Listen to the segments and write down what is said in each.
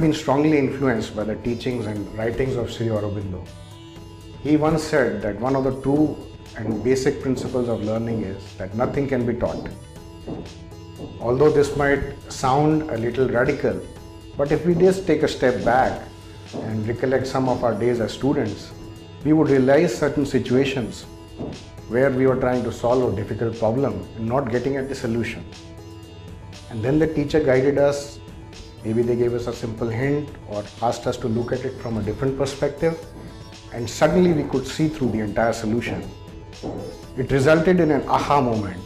been strongly influenced by the teachings and writings of Sri Aurobindo. He once said that one of the true and basic principles of learning is that nothing can be taught. Although this might sound a little radical, but if we just take a step back and recollect some of our days as students, we would realize certain situations where we were trying to solve a difficult problem and not getting at the solution. And then the teacher guided us, maybe they gave us a simple hint or asked us to look at it from a different perspective, and suddenly we could see through the entire solution. It resulted in an aha moment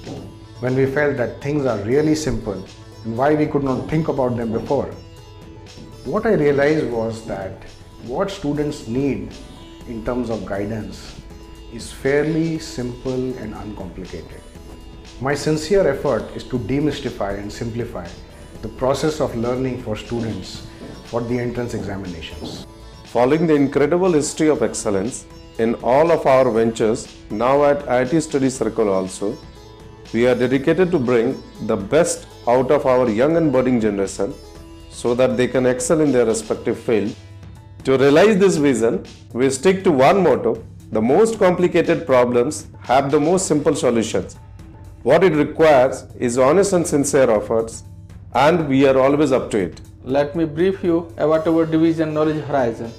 when we felt that things are really simple and why we could not think about them before. What I realized was that what students need in terms of guidance is fairly simple and uncomplicated. My sincere effort is to demystify and simplify the process of learning for students for the entrance examinations. Following the incredible history of excellence in all of our ventures, now at IIT Study Circle also, we are dedicated to bring the best out of our young and budding generation so that they can excel in their respective field. To realize this vision, we stick to one motto the most complicated problems have the most simple solutions. What it requires is honest and sincere efforts, and we are always up to it. Let me brief you about our division Knowledge Horizon.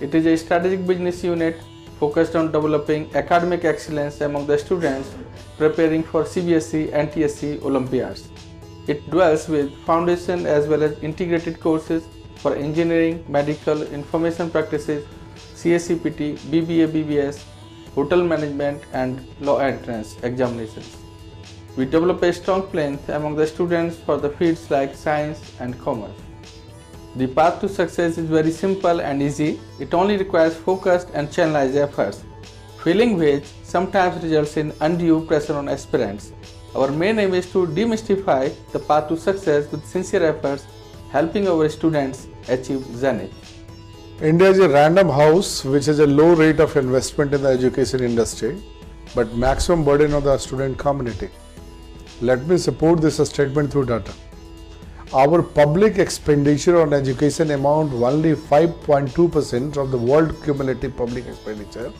It is a strategic business unit focused on developing academic excellence among the students preparing for CBSE and TSC Olympiads. It dwells with foundation as well as integrated courses for engineering, medical, information practices, CSCPT, BBA, BBS, hotel management and law entrance examinations. We develop a strong plan among the students for the fields like science and commerce. The path to success is very simple and easy. It only requires focused and channelized efforts, failing which sometimes results in undue pressure on aspirants. Our main aim is to demystify the path to success with sincere efforts, helping our students achieve zenith. India is a random house which has a low rate of investment in the education industry but maximum burden on the student community. Let me support this statement through data. Our public expenditure on education amount only 5.2% of the world cumulative public expenditure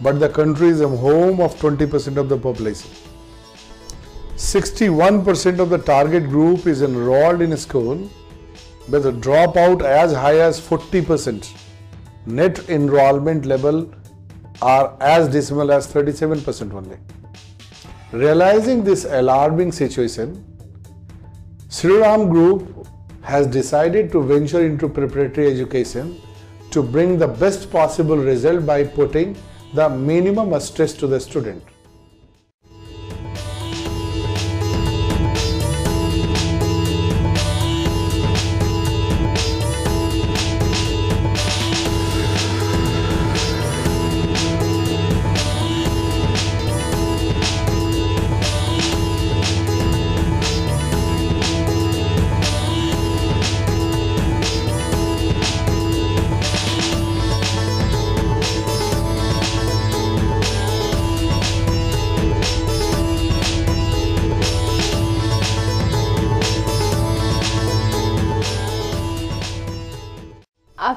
but the country is a home of 20% of the population. 61% of the target group is enrolled in school with a dropout as high as 40%. Net enrollment level are as dismal as 37% only. Realizing this alarming situation, Shriram Group has decided to venture into preparatory education to bring the best possible result by putting the minimum stress to the student.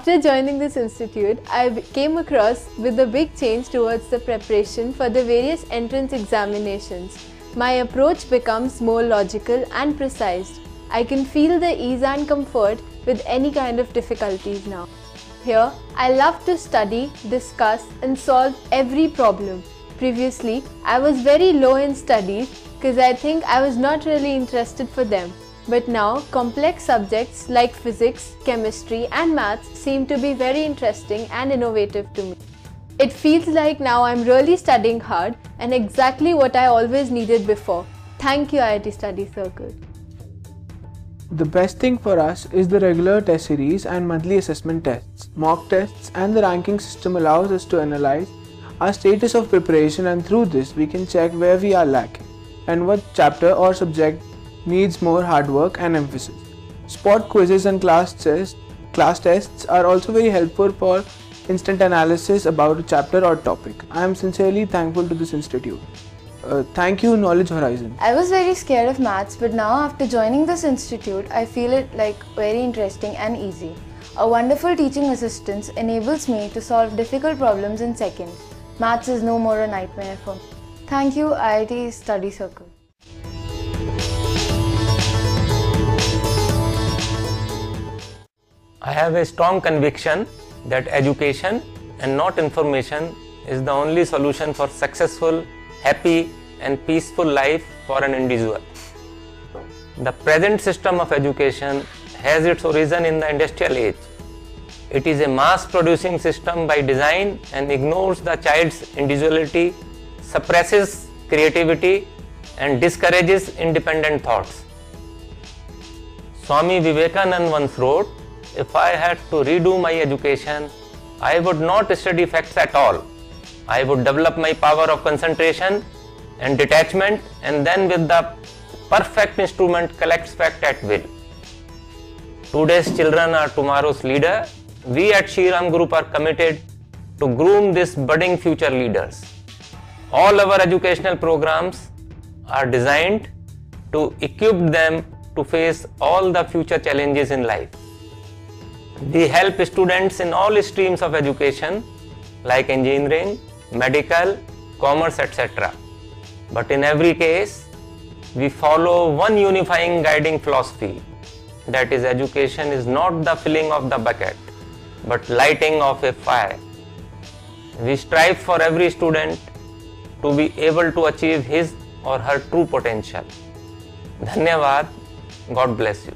After joining this institute, I came across with a big change towards the preparation for the various entrance examinations. My approach becomes more logical and precise. I can feel the ease and comfort with any kind of difficulties now. Here, I love to study, discuss and solve every problem. Previously, I was very low in studies because I think I was not really interested for them. But now, complex subjects like physics, chemistry, and maths seem to be very interesting and innovative to me. It feels like now I'm really studying hard and exactly what I always needed before. Thank you, IIT Study Circle. The best thing for us is the regular test series and monthly assessment tests. Mock tests and the ranking system allows us to analyze our status of preparation and through this we can check where we are lacking and what chapter or subject needs more hard work and emphasis. Spot quizzes and class tests, class tests are also very helpful for instant analysis about a chapter or topic. I am sincerely thankful to this institute. Uh, thank you, Knowledge Horizon. I was very scared of maths, but now after joining this institute, I feel it like very interesting and easy. A wonderful teaching assistance enables me to solve difficult problems in seconds. Maths is no more a nightmare for me. Thank you, IIT Study Circle. I have a strong conviction that education and not information is the only solution for successful, happy and peaceful life for an individual. The present system of education has its origin in the industrial age. It is a mass producing system by design and ignores the child's individuality, suppresses creativity and discourages independent thoughts. Swami Vivekanand once wrote, If I had to redo my education, I would not study facts at all. I would develop my power of concentration and detachment and then with the perfect instrument collects fact at will. Today's children are tomorrow's leader. We at Shriram Group are committed to groom these budding future leaders. All our educational programs are designed to equip them to face all the future challenges in life. We help students in all streams of education like engineering, medical, commerce, etc. But in every case, we follow one unifying guiding philosophy that is, education is not the filling of the bucket but lighting of a fire. We strive for every student to be able to achieve his or her true potential. Dhanyavad. God bless you.